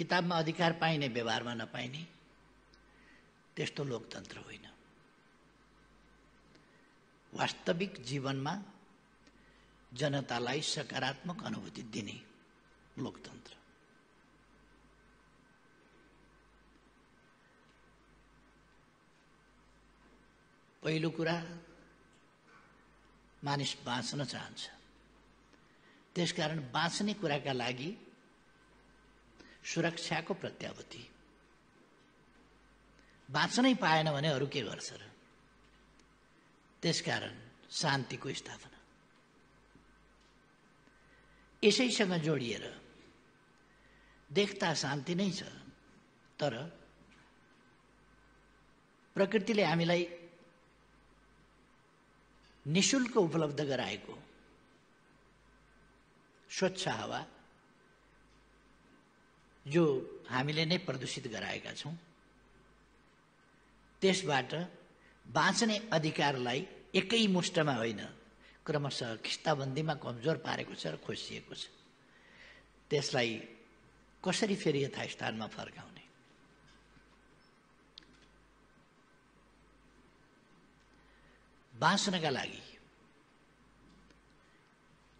किताबमा अधिकार पाइने व्यवहारमा नपाइने त्यस्तो लोकतन्त्र होइन। वास्तविक जीवनमा जनतालाई सकारात्मक अनुभूति दिने लोकतन्त्र। पहिलो कुरा मानिस बाँच्न चाहन्छ। त्यसकारण बाँच्ने कुराका लागि सुरक्षाको प्रत्याभूति। बाँच्नै पाएन भने अरू के गर्छ र? त्यसकारण शान्तिको स्थापना। यसैसँग जोडिएर देख्दा शान्ति नै छ तर प्रकृतिले हामीलाई निशुल्क उपलब्ध गराएको स्वच्छ हावा जो हामीले नै प्रदूषित गराएका छौँ त्यसबाट बाँच्ने अधिकारलाई एकै मुष्टमा होइन क्रमशः खिस्ताबन्दीमा कमजोर पारेको छ र खोसिएको छ। त्यसलाई कसरी फेरि यथास्थानमा फर्काउने? बाँच्नका लागि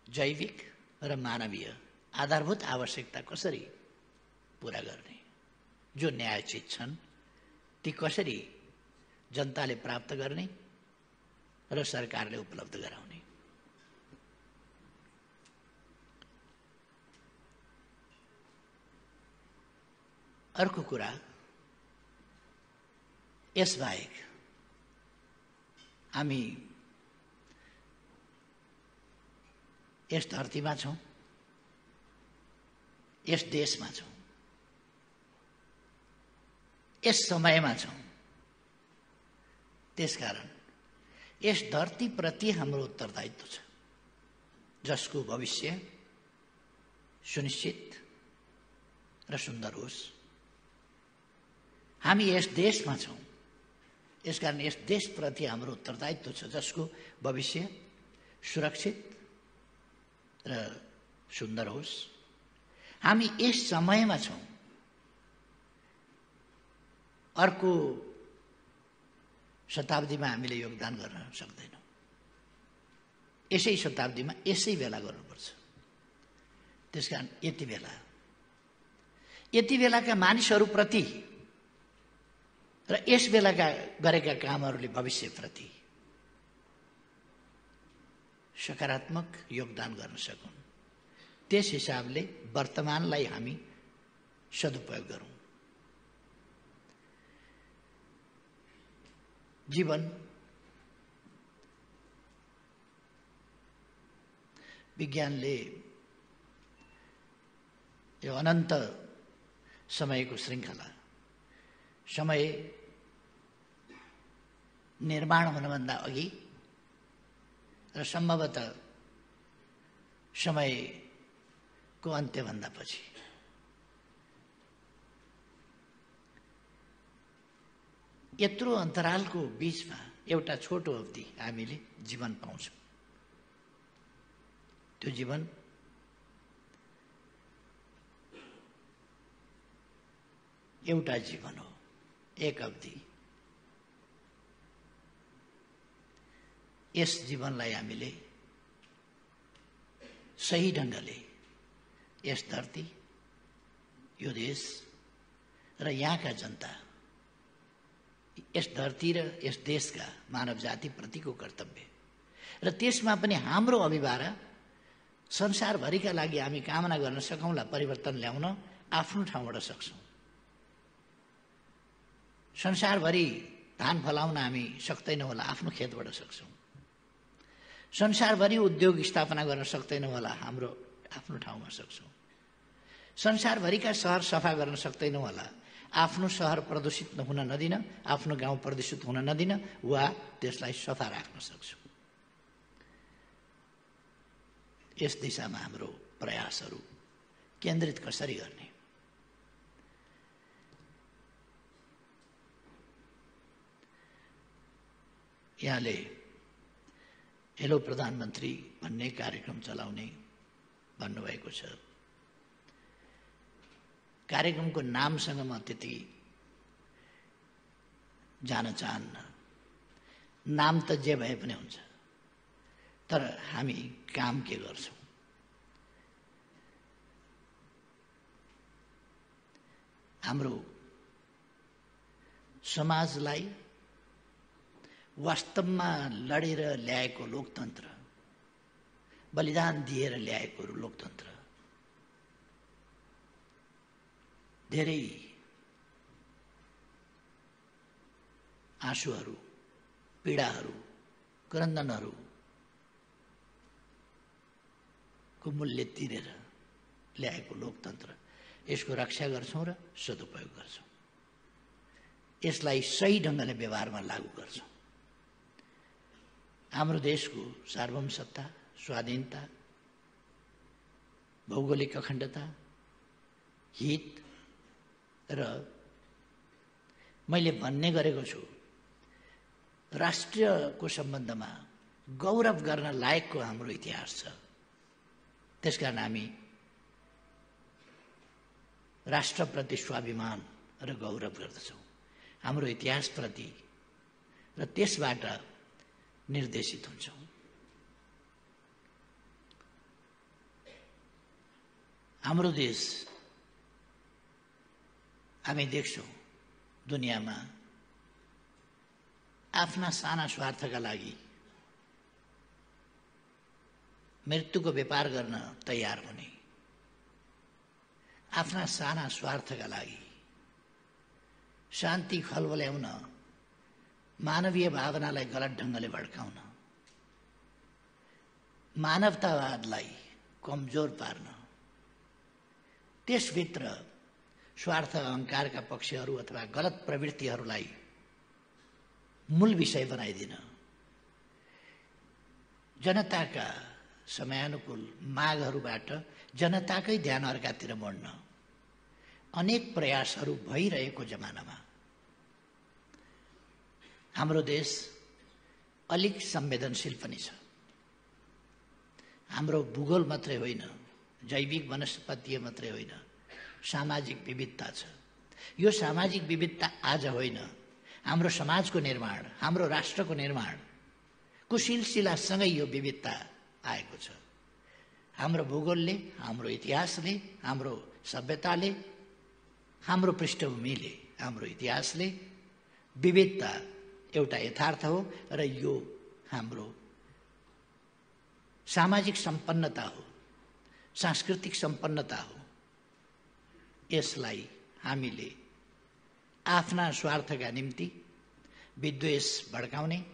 जैविक र मानवीय आधारभूत आवश्यकता कसरी पुरा गर्ने। जो न्यायोचित छन् ती कसरी जनताले प्राप्त गर्ने र सरकारले उपलब्ध गराउने? अर्को कुरा यसबाहेक हामी यस धरतीमा छौँ यस देशमा छौँ। यस समयमा छौँ। त्यसकारण यस धरतीप्रति हाम्रो उत्तरदायित्व छ। जसको भविष्य सुनिश्चित र सुन्दर होस्। हामी यस देशमा छौँ। यसकारण यस देशप्रति हाम्रो उत्तरदायित्व छ। जसको भविष्य सुरक्षित र सुन्दर होस्। हामी यस समयमा छौँ। अर्को शताब्दीमा हामीले योगदान गर्न सक्दैनौँ। यसै शताब्दीमा यसै बेला गर्नुपर्छ। त्यस कारण यति बेला। यति बेलाका मानिसहरूप्रति र यस बेलाका गरेका कामहरूले भविष्यप्रति सकारात्मक योगदान गर्न सकुन्। त्यस हिसाबले वर्तमानलाई हामी सदुपयोग गरौँ। जीवन। विज्ञानले यो अनन्त समयको श्रृङ्खला समय निर्माण हुनुभन्दा अघि र सम्भवतः समयको अन्त्यभन्दा पछि। यत्रो अन्तरालको बिचमा एउटा छोटो अवधि हामीले जीवन पाउँछौँ। त्यो जीवन एउटा जीवन हो एक अवधि। यस जीवनलाई हामीले सही ढङ्गले यस धरती यो देश र यहाँका जनता यस धरती र यस देशका मानव जातिप्रतिको कर्तव्य। र त्यसमा पनि हाम्रो अभिभार संसारभरिका लागि हामी कामना गर्न सकौँला परिवर्तन ल्याउन आफ्नो ठाउँबाट सक्छौँ। संसारभरि धान फलाउन हामी सक्दैनौँ होला आफ्नो खेतबाट सक्छौँ। संसारभरि उद्योग स्थापना गर्न सक्दैनौँ होला हाम्रो आफ्नो ठाउँमा सक्छौँ। संसारभरिका सहर सफा गर्न सक्दैनौँ होला आफ्नो सहर प्रदूषित हुन नदिन आफ्नो गाउँ प्रदूषित हुन नदिन वा त्यसलाई सफा राख्न सक्छौँ। यस दिशामा हाम्रो प्रयासहरू केन्द्रित कसरी गर्ने? यहाँले हेलो प्रधानमन्त्री भन्ने कार्यक्रम चलाउने भन्नुभएको छ। कार्यक्रमको नामसँग म त्यति जान चाहन्न। नाम त जे भए पनि हुन्छ। तर हामी काम के गर्छौँ? हाम्रो समाजलाई वास्तवमा लडेर ल्याएको लोकतन्त्र बलिदान दिएर ल्याएको लोकतन्त्र धेरै आँसुहरू पीडाहरू क्रन्दनहरूको मूल्य तिरेर ल्याएको लोकतन्त्र। यसको रक्षा गर्छौँ र सदुपयोग गर्छौँ। यसलाई सही ढङ्गले व्यवहारमा लागू गर्छौँ। हाम्रो देशको सार्वभौम सत्ता स्वाधीनता भौगोलिक अखण्डता हित र मैले भन्ने गरेको छु राष्ट्रियको सम्बन्धमा गौरव गर्न लायकको हाम्रो इतिहास छ। त्यसकारण हामी राष्ट्रप्रति स्वाभिमान र गौरव गर्दछौँ। हाम्रो इतिहासप्रति र त्यसबाट निर्देशित हुन्छौँ। हाम्रो देश हामी देख्छौँ दुनियाँमा आफ्ना साना स्वार्थका लागि मृत्युको व्यापार गर्न तयार हुने। आफ्ना साना स्वार्थका लागि शान्ति खलबल्याउन मानवीय भावनालाई गलत ढङ्गले भड्काउन मानवतावादलाई कमजोर पार्न त्यसभित्र स्वार्थ अहङ्कारका पक्षहरू अथवा गलत प्रवृत्तिहरूलाई मूल विषय बनाइदिन। जनताका समयानुकूल मागहरूबाट जनताकै ध्यान अर्कातिर मोड्न। अनेक प्रयासहरू भइरहेको जमानामा। हाम्रो देश अलिक संवेदनशील पनि छ। हाम्रो भूगोल मात्रै होइन जैविक वनस्पतीय मात्रै होइन। सामाजिक विविधता छ। यो सामाजिक विविधता आज होइन। हाम्रो समाजको निर्माण हाम्रो राष्ट्रको निर्माणको सिलसिलासँगै यो विविधता आएको छ। हाम्रो भूगोलले हाम्रो इतिहासले हाम्रो सभ्यताले हाम्रो पृष्ठभूमिले हाम्रो इतिहासले विविधता एउटा यथार्थ हो र यो हाम्रो सामाजिक सम्पन्नता हो सांस्कृतिक सम्पन्नता हो। यसलाई हामीले आफ्ना स्वार्थका निम्ति विद्वेष भड्काउने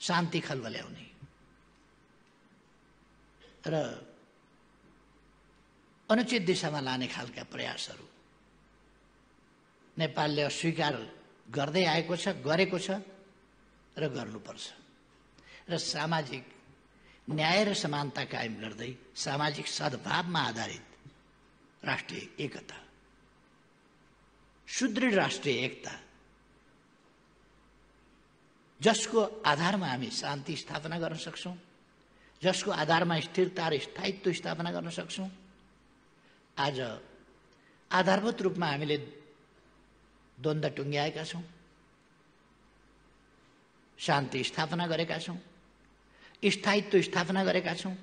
शान्ति खलबल्याउने र अनुचित दिशामा लाने खालका प्रयासहरू नेपालले अस्वीकार गर्दै आएको छ गरेको छ र गर्नुपर्छ। र सामाजिक न्याय र समानता कायम गर्दै सामाजिक सद्भावमा आधारित राष्ट्रिय एकता। सुदृढ राष्ट्रिय एकता। जसको आधारमा हामी शान्ति स्थापना गर्न सक्छौँ जसको आधारमा स्थिरता र स्थायित्व स्थापना गर्न सक्छौँ आज आधारभूत रूपमा हामीले द्वन्द्व टुङ्ग्याएका छौँ शान्ति स्थापना गरेका छौँ स्थायित्व स्थापना गरेका छौँ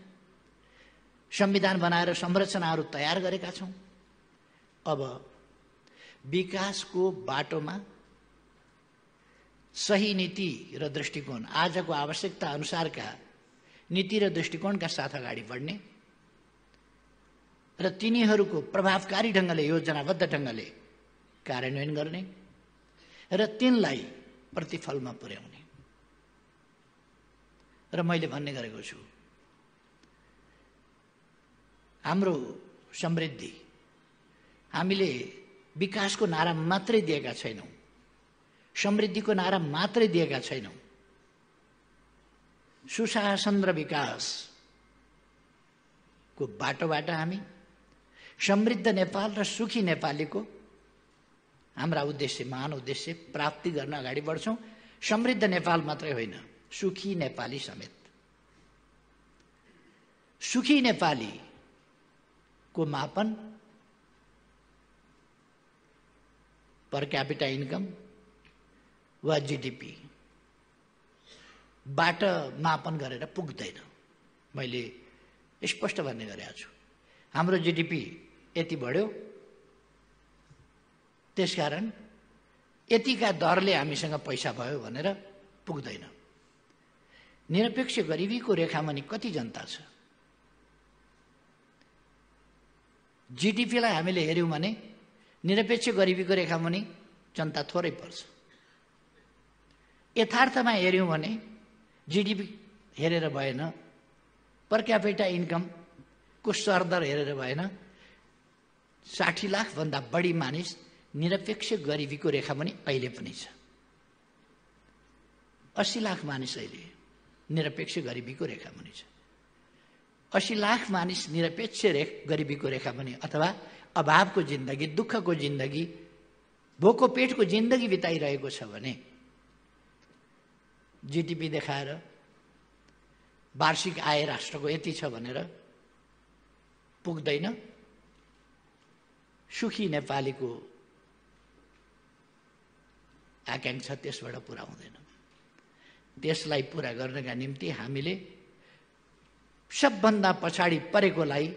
संविधान बनाएर संरचनाहरू तयार गरेका छौँ। अब विकासको बाटोमा सही नीति र दृष्टिकोण आजको आवश्यकता अनुसारका नीति र दृष्टिकोणका साथ अगाडि बढ्ने र तिनीहरूको प्रभावकारी ढङ्गले योजनाबद्ध ढङ्गले कार्यान्वयन गर्ने र तिनलाई प्रतिफलमा पुर्याउने। र मैले भन्ने गरेको छु हाम्रो समृद्धि। हामीले विकासको नारा मात्रै दिएका छैनौँ। समृद्धिको नारा मात्रै दिएका छैनौँ। सुशासन र विकासको बाटोबाट हामी समृद्ध नेपाल र सुखी नेपालीको हाम्रा उद्देश्य महान उद्देश्य प्राप्ति गर्न अगाडि बढ्छौँ। समृद्ध नेपाल मात्रै होइन सुखी नेपाली समेत। सुखी नेपालीको मापन पर क्यापिटा इन्कम वा जिडिपी। बाट मापन गरेर पुग्दैन। मैले स्पष्ट भन्ने गरेको छु। हाम्रो जिडिपी यति बढ्यो। त्यसकारण यतिका दरले हामीसँग पैसा भयो भनेर पुग्दैन। निरपेक्ष गरिबीको रेखामुनि कति जनता छ? जिडिपीलाई हामीले हेऱ्यौँ भने निरपेक्ष गरिबीको रेखामुनि जनता थोरै पर्छ। यथार्थमा हेऱ्यौँ भने जिडिपी हेरेर भएन पर क्यापिटा इन्कमको सरदर हेरेर भएन साठी लाखभन्दा बढी मानिस निरपेक्ष गरिबीको रेखा पनि अहिले पनि छ। अस्सी लाख मानिस अहिले निरपेक्ष गरिबीको रेखा पनि छ। अस्सी लाख मानिस निरपेक्ष रे गरिबीको रेखा पनि अथवा अभावको जिन्दगी दुःखको जिन्दगी भोको पेटको जिन्दगी बिताइरहेको छ भने जिडिपी देखाएर वार्षिक आय राष्ट्रको यति छ भनेर पुग्दैन। सुखी नेपालीको आकाङ्क्षा त्यसबाट पुरा हुँदैन। त्यसलाई पुरा गर्नका निम्ति हामीले सबभन्दा पछाडि परेकोलाई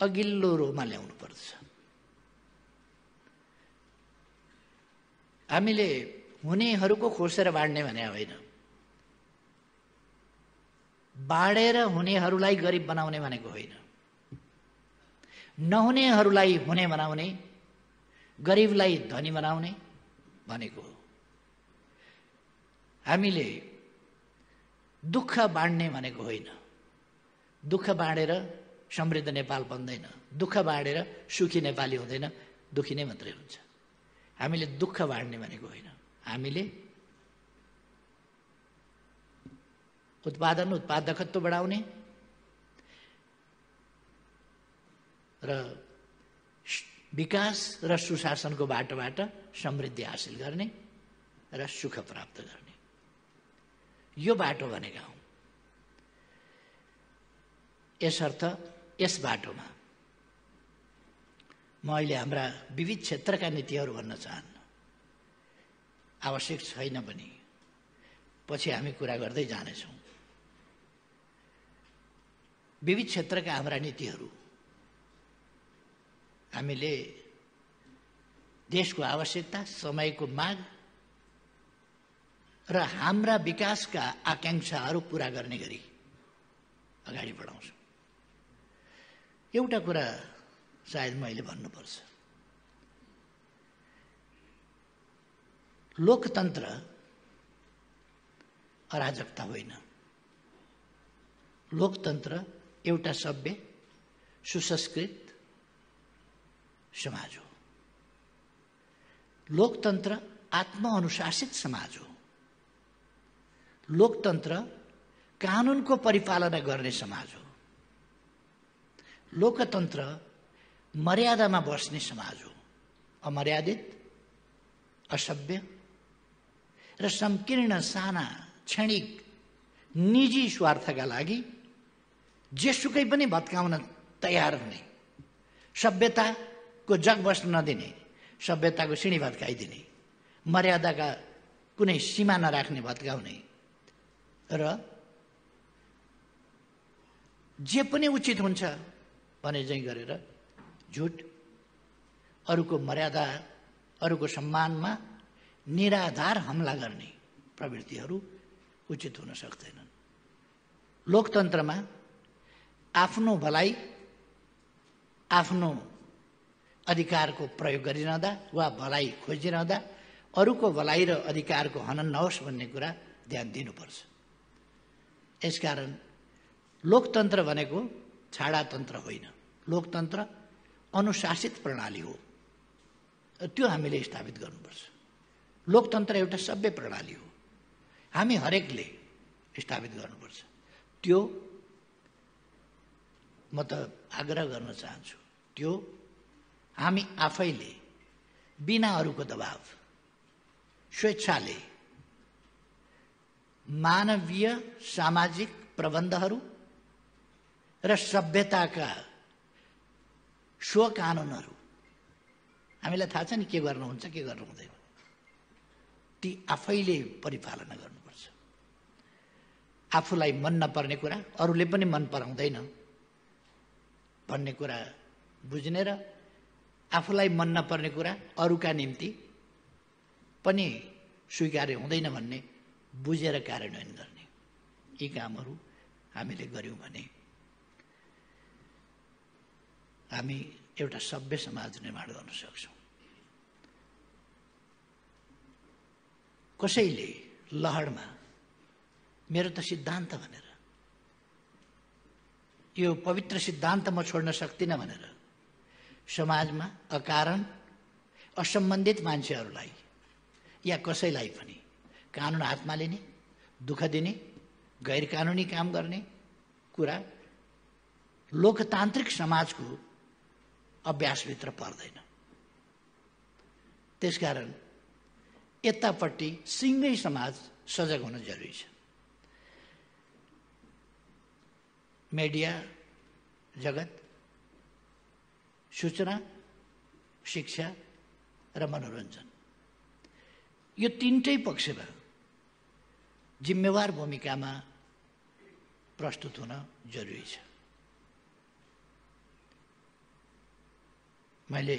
अघिल्लो रोमा ल्याउनु पर्छ हामीले हुनेहरूको खोसेर बाँड्ने भने होइन। बाँडेर हुनेहरूलाई गरिब बनाउने भनेको होइन। नहुनेहरूलाई हुने बनाउने गरिबलाई धनी बनाउने भनेको हो। हामीले दुःख बाँड्ने भनेको होइन। दुःख बाँडेर समृद्ध नेपाल बन्दैन। दुःख बाँडेर सुखी नेपाली हुँदैन। दुखी नै मात्रै हुन्छ। हामीले दुःख बाँड्ने भनेको होइन। हामीले उत्पादन उत्पादकत्व बढाउने र विकास र सुशासनको बाटोबाट समृद्धि हासिल गर्ने र सुख प्राप्त गर्ने। यो बाटो भनेका हौँ। यसर्थ यस बाटोमा। म अहिले हाम्रा विविध क्षेत्रका नीतिहरू भन्न चाहन्न। आवश्यक छैन पनि पछि हामी कुरा गर्दै जानेछौँ। विविध क्षेत्रका हाम्रा नीतिहरू हामीले देशको आवश्यकता समयको माग र हाम्रा विकासका आकाङ्क्षाहरू पुरा गर्ने गरी अगाडि बढाउँछौँ। एउटा कुरा सायद मैले भन्नुपर्छ। लोकतन्त्र अराजकता होइन। लोकतन्त्र एउटा सभ्य सुसंस्कृत समाज हो। लोकतन्त्र आत्मअनुशासित समाज हो। लोकतन्त्र कानुनको परिपालना गर्ने समाज हो। लोकतन्त्र मर्यादामा बस्ने समाज हो। अमर्यादित असभ्य र संकीर्ण साना क्षणिक निजी स्वार्थका लागि जेसुकै पनि भत्काउन तयार हुने। सभ्यताको जग बस्न नदिने सभ्यताको सिँढी भत्काइदिने मर्यादाका कुनै सीमा नराख्ने भत्काउने र जे पनि उचित हुन्छ भने चाहिँ गरेर झुट अरूको मर्यादा अरूको सम्मानमा निराधार हमला गर्ने प्रवृत्तिहरू उचित हुन सक्दैनन्। लोकतन्त्रमा आफ्नो भलाइ आफ्नो अधिकारको प्रयोग गरिरहँदा वा भलाइ खोजिरहँदा अरूको भलाइ र अधिकारको हनन नहोस् भन्ने कुरा ध्यान दिनुपर्छ। यसकारण लोकतन्त्र भनेको छाडातन्त्र होइन। लोकतन्त्र अनुशासित प्रणाली हो। त्यो हामीले स्थापित गर्नुपर्छ। लोकतन्त्र एउटा सभ्य प्रणाली हो। हामी हरेकले स्थापित गर्नुपर्छ। त्यो म त आग्रह गर्न चाहन्छु। त्यो हामी आफैले बिना अरूको दबाव स्वेच्छाले मानवीय सामाजिक प्रबन्धहरू र सभ्यताका स्व कानुनहरू हामीलाई थाहा छ नि के गर्नुहुन्छ के गर्नु हुँदैन ती आफैले परिपालना गर्नुपर्छ। आफूलाई मन नपर्ने कुरा अरूले पनि मन पराउँदैन। भन्ने कुरा बुझ्ने र आफूलाई मन नपर्ने कुरा अरूका निम्ति पनि स्वीकार्य हुँदैन भन्ने बुझेर कार्यान्वयन गर्ने यी कामहरू हामीले गऱ्यौँ भने हामी एउटा सभ्य समाज निर्माण गर्न सक्छौँ। कसैले लहरमा मेरो त सिद्धान्त भनेर यो पवित्र सिद्धान्त म छोड्न सक्दिनँ भनेर समाजमा अकारण असम्बन्धित मान्छेहरूलाई या कसैलाई पनि कानुन हातमा लिने दुःख दिने गैर कानुनी काम गर्ने कुरा लोकतान्त्रिक समाजको अभ्यासभित्र पर्दैन। त्यसकारण यतापट्टि सिङ्गै समाज सजग हुन जरुरी छ। मिडिया जगत सूचना शिक्षा र मनोरञ्जन। यो तिनटै पक्षमा जिम्मेवार भूमिकामा प्रस्तुत हुन जरुरी छ। मैले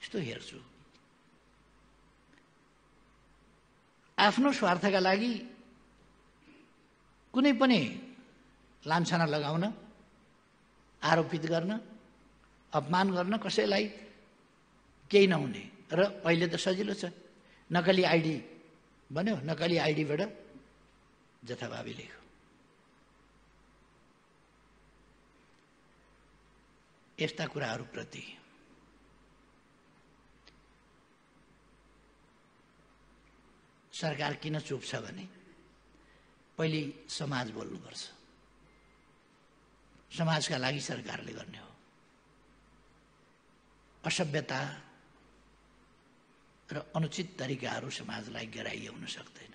यस्तो हेर्छु। आफ्नो स्वार्थका लागि कुनै पनि लान्छना लगाउन आरोपित गर्न अपमान गर्न कसैलाई केही नहुने र अहिले त सजिलो छ। नकली आइडी भन्यो नकली आइडीबाट जथाभावी लेख्यो यस्ता कुराहरूप्रति सरकार किन चुप छ भने पहिले समाज बोल्नुपर्छ। समाजका लागि सरकारले गर्ने हो। असभ्यता र अनुचित तरिकाहरू समाजलाई गराइए हुन सक्दैन।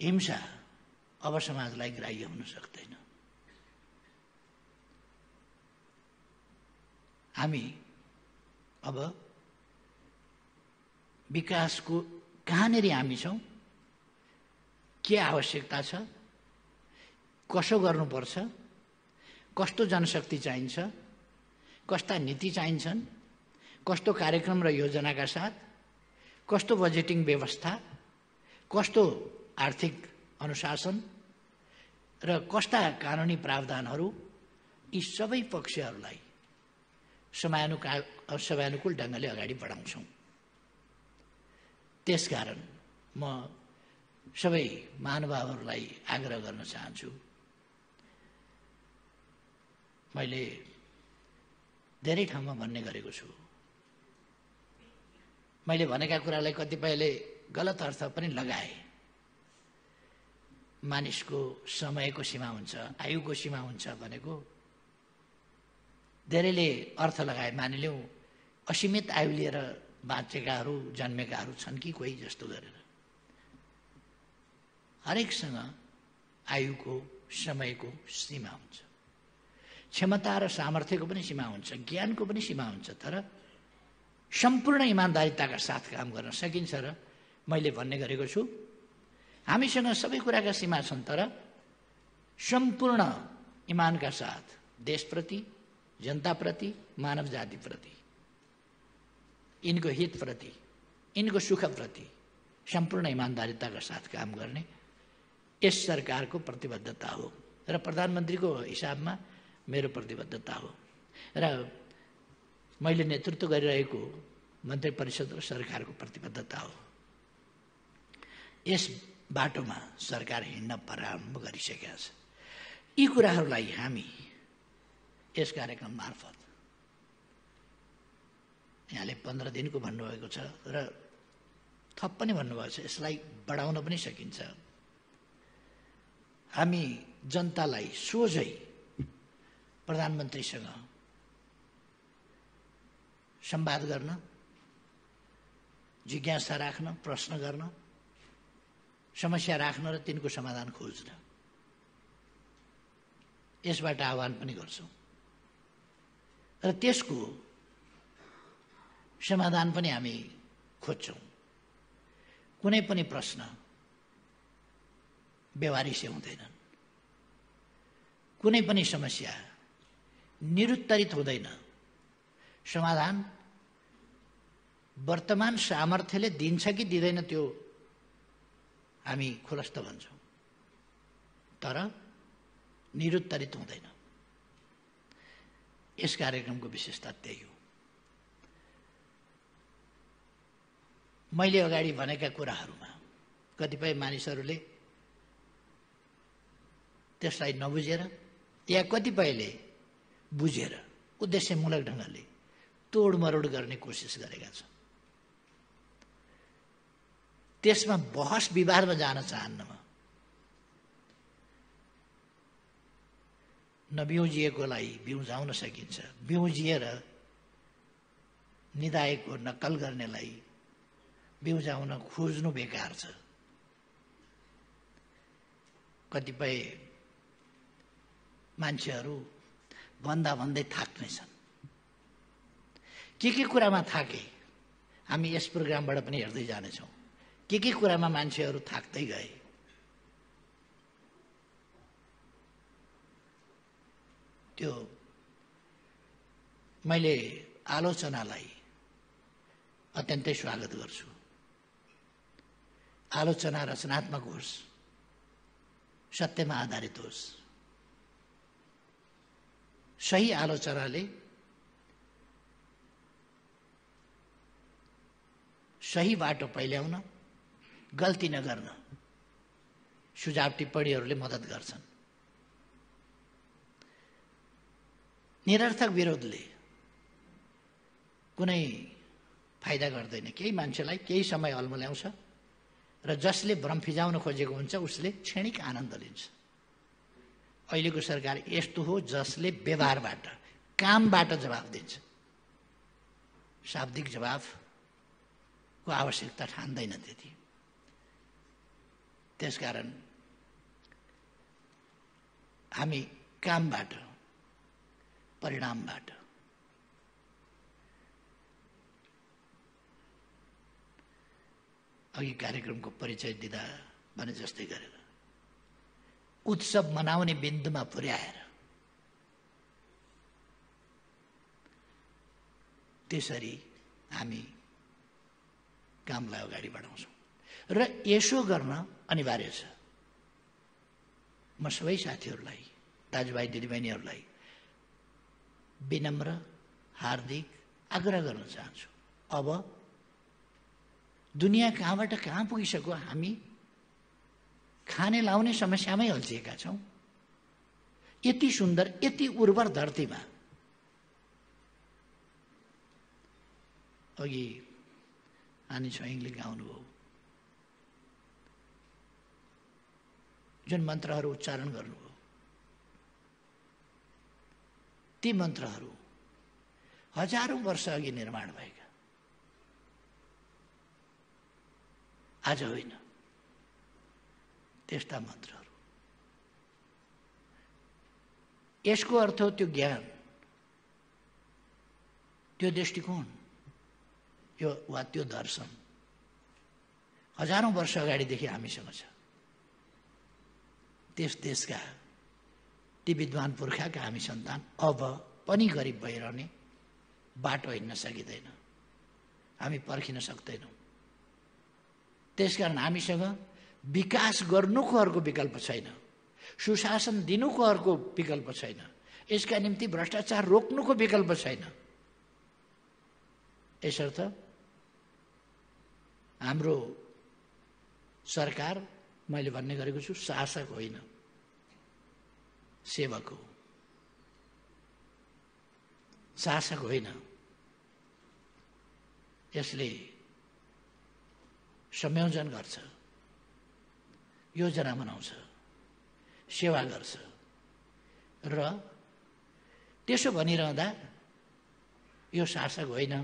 हिंसा अब समाजलाई ग्राह्य हुन सक्दैन। हामी अब विकासको कहाँनिर हामी छौँ? के आवश्यकता छ? कसो गर्नुपर्छ? कस्तो जनशक्ति चाहिन्छ? कस्ता नीति चाहिन्छन्? कस्तो कार्यक्रम र योजनाका साथ? कस्तो बजेटिङ व्यवस्था? कस्तो आर्थिक अनुशासन? र कस्ता कानुनी प्रावधानहरू यी सबै पक्षहरूलाई समयानुका समयानुकूल ढङ्गले अगाडि बढाउँछौँ। त्यसकारण म सबै महानुभावहरूलाई आग्रह गर्न चाहन्छु। मैले धेरै ठाउँमा भन्ने गरेको छु। मैले भनेका कुरालाई कतिपयले गलत अर्थ पनि लगाए। मानिसको समयको सीमा हुन्छ आयुको सीमा हुन्छ भनेको धेरैले अर्थ लगाए। मानिलिउँ असीमित आयु लिएर बाँचेकाहरू जन्मेकाहरू छन् कि कोही जस्तो गरेर। हरेकसँग आयुको समयको सीमा हुन्छ। क्षमता र सामर्थ्यको पनि सीमा हुन्छ ज्ञानको पनि सीमा हुन्छ तर सम्पूर्ण इमान्दारिताका साथ काम गर्न सकिन्छ र मैले भन्ने गरेको छु हामीसँग सबै कुराका सीमा छन् तर सम्पूर्ण इमानका साथ देशप्रति जनताप्रति मानव जातिप्रति यिनको हितप्रति यिनको सुखप्रति सम्पूर्ण इमान्दारिताका साथ काम गर्ने यस सरकारको प्रतिबद्धता हो र प्रधानमन्त्रीको हिसाबमा मेरो प्रतिबद्धता हो। र मैले नेतृत्व गरिरहेको मन्त्री परिषद र सरकारको प्रतिबद्धता हो। यस बाटोमा सरकार हिँड्न प्रारम्भ गरिसकेका छ। यी कुराहरूलाई हामी यस कार्यक्रम मार्फत यहाँले पन्ध्र दिनको भन्नुभएको छ र थप पनि भन्नुभएको छ यसलाई बढाउन पनि सकिन्छ। हामी जनतालाई सोझै प्रधानमन्त्रीसँग संवाद गर्न जिज्ञासा राख्न प्रश्न गर्न समस्या राख्न र तिनको समाधान खोज्न। यसबाट आह्वान पनि गर्छौँ। र त्यसको समाधान पनि हामी खोज्छौँ। कुनै पनि प्रश्न व्यवहारिसे हुँदैनन्। कुनै पनि समस्या निरुत्तरित हुँदैन। समाधान वर्तमान सामर्थ्यले दिन्छ कि दिँदैन त्यो हामी खुलस्त भन्छौँ। तर निरुत्तरित हुँदैन। यस कार्यक्रमको विशेषता त्यही हो। मैले अगाडि भनेका कुराहरूमा कतिपय मानिसहरूले त्यसलाई नबुझेर या कतिपयले बुझेर उद्देश्यमूलक ढङ्गले तोडमरोड गर्ने कोसिस गरेका छन्। त्यसमा बहस विवादमा जान चाहन्न म नबिउजिएकोलाई बिउजाउन सकिन्छ। बिउजिएर निदायको नक्कल गर्नेलाई बिउजाउन खोज्नु बेकार छ। कतिपय मान्छेहरू भन्दा भन्दै थाक्नेछन्। के के कुरामा थाके? हामी यस प्रोग्रामबाट पनि हेर्दै जानेछौँ। के के कुरामा मान्छेहरू थाक्दै गए? त्यो मैले आलोचनालाई अत्यन्तै स्वागत गर्छु। आलोचना रचनात्मक होस् सत्यमा आधारित होस्। सही आलोचनाले सही बाटो पहिल्याउन गल्ती नगर्न सुझाव टिप्पणीहरूले मद्दत गर्छन्। निरर्थक विरोधले कुनै फाइदा गर्दैन। केही मान्छेलाई केही समय अल्मल्याउँछ। र जसले भ्रम फिजाउन खोजेको हुन्छ उसले क्षणिक आनन्द लिन्छ। अहिलेको सरकार यस्तो हो जसले व्यवहारबाट कामबाट जवाब दिन्छ। शाब्दिक जवाफको आवश्यकता ठान्दैन त्यति। त्यसकारण हामी कामबाट परिणामबाट अघि कार्यक्रमको परिचय दिँदा भने जस्तै गरेर। उत्सव मनाउने बिन्दुमा पुर्याएर। त्यसरी हामी कामलाई अगाडि बढाउँछौँ। र यसो गर्न अनिवार्य छ। म सबै साथीहरूलाई दाजुभाइ दिदीबहिनीहरूलाई विनम्र हार्दिक आग्रह गर्न चाहन्छु। अब दुनियाँ कहाँबाट कहाँ पुगिसक्यो हामी? खाने लाउने समस्यामै अल्झिएका छौँ। यति सुन्दर यति उर्वर धरतीमा। अघि आनी छोइङले गाउनुभयो। जुन मन्त्रहरू उच्चारण गर्नुभयो। ती मन्त्रहरू हजारौँ वर्ष अघि निर्माण भएका। आज होइन। त्यस्ता मन्त्रहरू। यसको अर्थ हो त्यो ज्ञान। त्यो दृष्टिकोण। यो वा त्यो दर्शन। हजारौँ वर्ष अगाडिदेखि हामीसँग छ। त्यस देशका ती विद्वान पुर्खाका हामी सन्तान अब पनि गरिब भइरहने बाटो हिँड्न सकिँदैन। हामी पर्खिन सक्दैनौँ। त्यसकारण हामीसँग विकास गर्नुको अर्को विकल्प छैन? सुशासन दिनुको अर्को विकल्प छैन? यसका निम्ति भ्रष्टाचार रोक्नुको विकल्प छैन? यसर्थ हाम्रो सरकार मैले भन्ने गरेको छु शासक होइन सेवक हो। शासक होइन। यसले संयोजन गर्छ योजना बनाउँछ सेवा गर्छ। र त्यसो भनिरहँदा यो शासक होइन।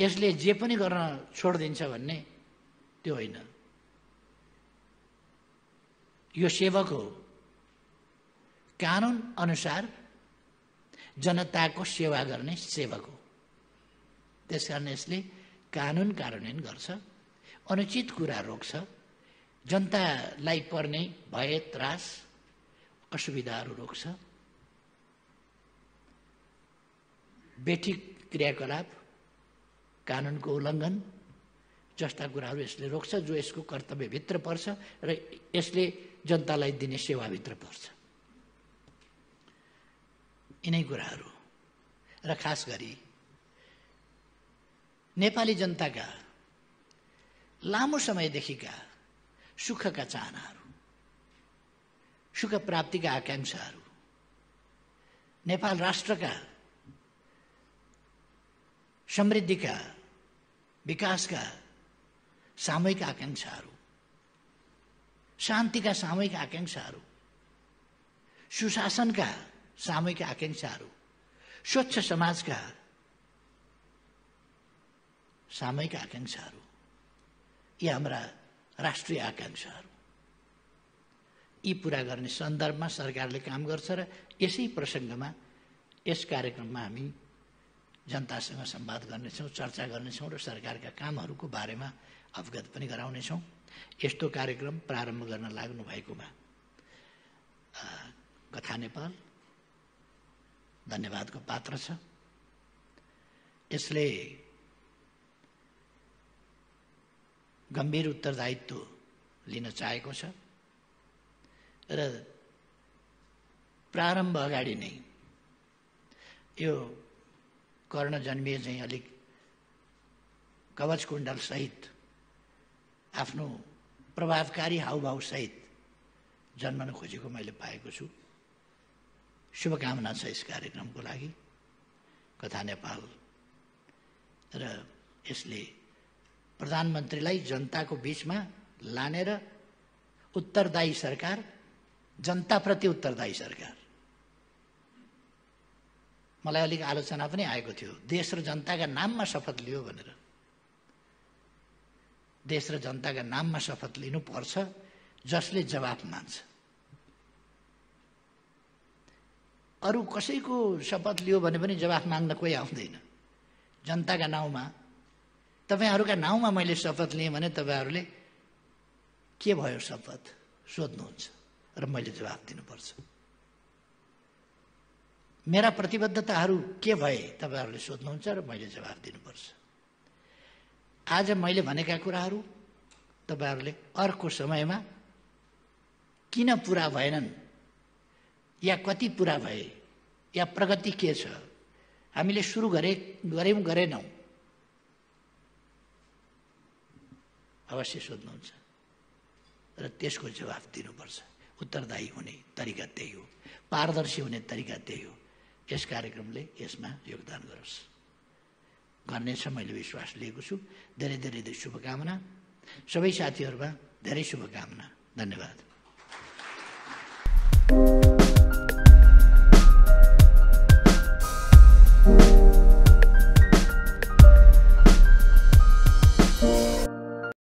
यसले जे पनि गर्न छोडिदिन्छ भन्ने त्यो होइन। यो सेवक हो। कानुन अनुसार जनताको सेवा गर्ने सेवक हो। त्यस कारण यसले कानुन कार्यान्वयन गर्छ अनुचित कुरा रोक्छ जनतालाई पर्ने भय त्रास असुविधाहरू रोक्छ। बेठिक क्रियाकलाप कानुनको उल्लङ्घन जस्ता कुराहरू यसले रोक्छ जो यसको कर्तव्यभित्र पर्छ र यसले जनतालाई दिने सेवाभित्र पर्छ। यिनै कुराहरू र खास गरी नेपाली जनताका लामो समयदेखिका सुखका चाहनाहरू सुख प्राप्तिका आकाङ्क्षाहरू नेपाल राष्ट्रका समृद्धिका विकासका सामूहिक आकाङ्क्षाहरू शान्तिका सामूहिक आकाङ्क्षाहरू सुशासनका सामूहिक आकाङ्क्षाहरू स्वच्छ समाजका सामूहिक आकाङ्क्षाहरू यी हाम्रा राष्ट्रिय आकाङ्क्षाहरू यी पुरा गर्ने सन्दर्भमा सरकारले काम गर्छ र यसै प्रसङ्गमा यस कार्यक्रममा हामी जनतासँग संवाद गर्नेछौँ चर्चा गर्नेछौँ र सरकारका कामहरूको बारेमा अवगत पनि गराउनेछौँ। यस्तो कार्यक्रम प्रारम्भ गर्न लाग्नु भएकोमा कथा नेपाल धन्यवादको पात्र छ। यसले गम्भीर उत्तरदायित्व लिन चाहेको छ र प्रारम्भ अगाडि नै यो कर्ण जन्मिए चाहिँ अलिक कवच कुण्डल सहित आफ्नो प्रभावकारी हाउभाउसहित जन्मन खोजेको मैले पाएको छु। शुभकामना छ यस कार्यक्रमको लागि। कथा नेपाल र यसले प्रधानमन्त्रीलाई जनताको बिचमा लानेर उत्तरदायी सरकार जनताप्रति उत्तरदायी सरकार। मलाई अलिक आलोचना पनि आएको थियो। देश र जनताका नाममा शपथ लियो भनेर। देश र जनताका नाममा शपथ लिनुपर्छ जसले जवाफ मान्छ अरू कसैको शपथ लियो भने पनि जवाफ माग्न कोही आउँदैन। जनताका नाउँमा तपाईँहरूका नाउँमा मैले शपथ लिएँ भने तपाईँहरूले के भयो शपथ? सोध्नुहुन्छ र मैले जवाफ दिनुपर्छ। मेरा प्रतिबद्धताहरू के भए? तपाईँहरूले सोध्नुहुन्छ र मैले जवाफ दिनुपर्छ। आज मैले भनेका कुराहरू तपाईँहरूले अर्को समयमा किन पुरा भएनन्? या कति पुरा भए? या प्रगति के छ? हामीले सुरु गरे गऱ्यौँ गरेनौँ। अवश्य सोध्नुहुन्छ। र त्यसको जवाफ दिनुपर्छ। उत्तरदायी हुने तरिका त्यही हो। पारदर्शी हुने तरिका त्यही हो। यस कार्यक्रमले यसमा योगदान गरोस्। गर्नेछ मैले विश्वास लिएको छु। धेरै धेरै शुभकामना। सबै साथीहरूमा धेरै शुभकामना। धन्यवाद।